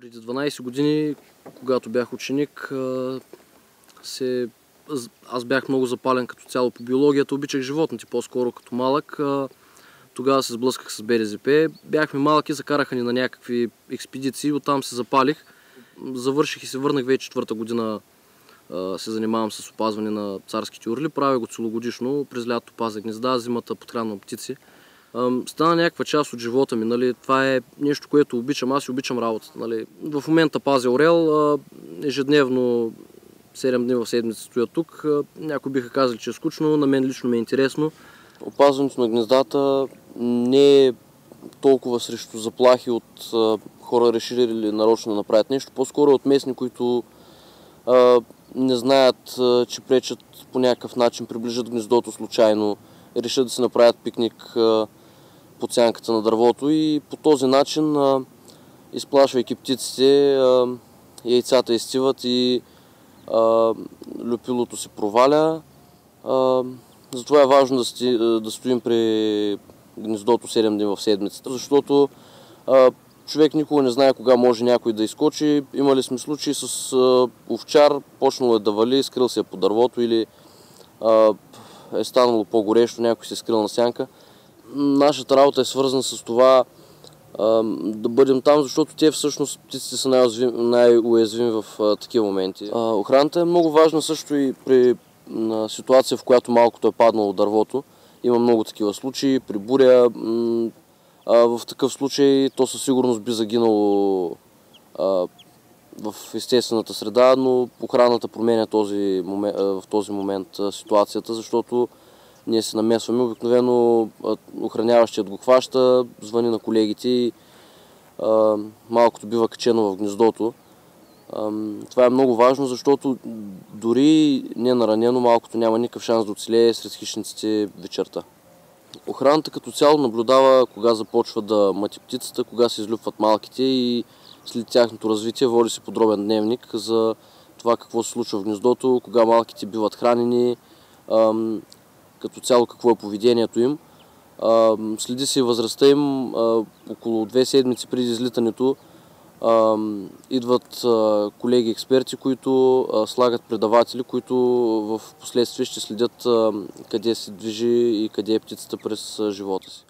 Преди 12 години, когато бях ученик, се... аз бях много запален като цяло по биологията, обичах животните по-скоро като малък. Тогава се сблъсках с БРЗП. Бяхме малки, закараха ни на някакви експедиции, оттам се запалих. Завърших и се върнах вече четвърта година се занимавам с опазване на царските орли. Правя го целогодишно. През лято пазя гнезда, зимата подхранвам птици стана някаква част от живота ми. Нали? Това е нещо, което обичам. Аз и обичам работата. Нали? В момента пазя орел. Ежедневно 7 дни в седмица стоя тук. Някои биха казали, че е скучно. На мен лично ми е интересно. Опазването на гнездата не е толкова срещу заплахи от хора решили нарочно да направят нещо. По-скоро от местни, които не знаят, че пречат по някакъв начин, приближат гнездото случайно, решат да си направят пикник под сянката на дървото и по този начин, изплашвайки птиците, яйцата изциват и люпилото се проваля. Затова е важно да стоим при гнездото 7 дни в седмицата, защото човек никога не знае кога може някой да изкочи. Имали сме случаи с овчар, почнало е да вали, скрил се е по дървото или е станало по-горещо, някой се е скрил на сянка нашата работа е свързана с това а, да бъдем там, защото те всъщност птиците са най-уязвими в а, такива моменти. А, охраната е много важна също и при на ситуация, в която малкото е паднало дървото. Има много такива случаи. При буря а, в такъв случай то със сигурност би загинало а, в естествената среда, но охраната променя този в този момент ситуацията, защото ние се намесваме. Обикновено охраняващият го хваща, звъни на колегите и малкото бива качено в гнездото. Това е много важно, защото дори не наранено, малкото няма никакъв шанс да оцелее сред хищниците вечерта. Охраната като цяло наблюдава кога започва да мъти птицата, кога се излюпват малките и след тяхното развитие води се подробен дневник за това какво се случва в гнездото, кога малките биват хранени, като цяло какво е поведението им. Следи се възрастта им около две седмици преди излитането. Идват колеги експерти, които слагат предаватели, които в последствие ще следят къде се движи и къде е птицата през живота си.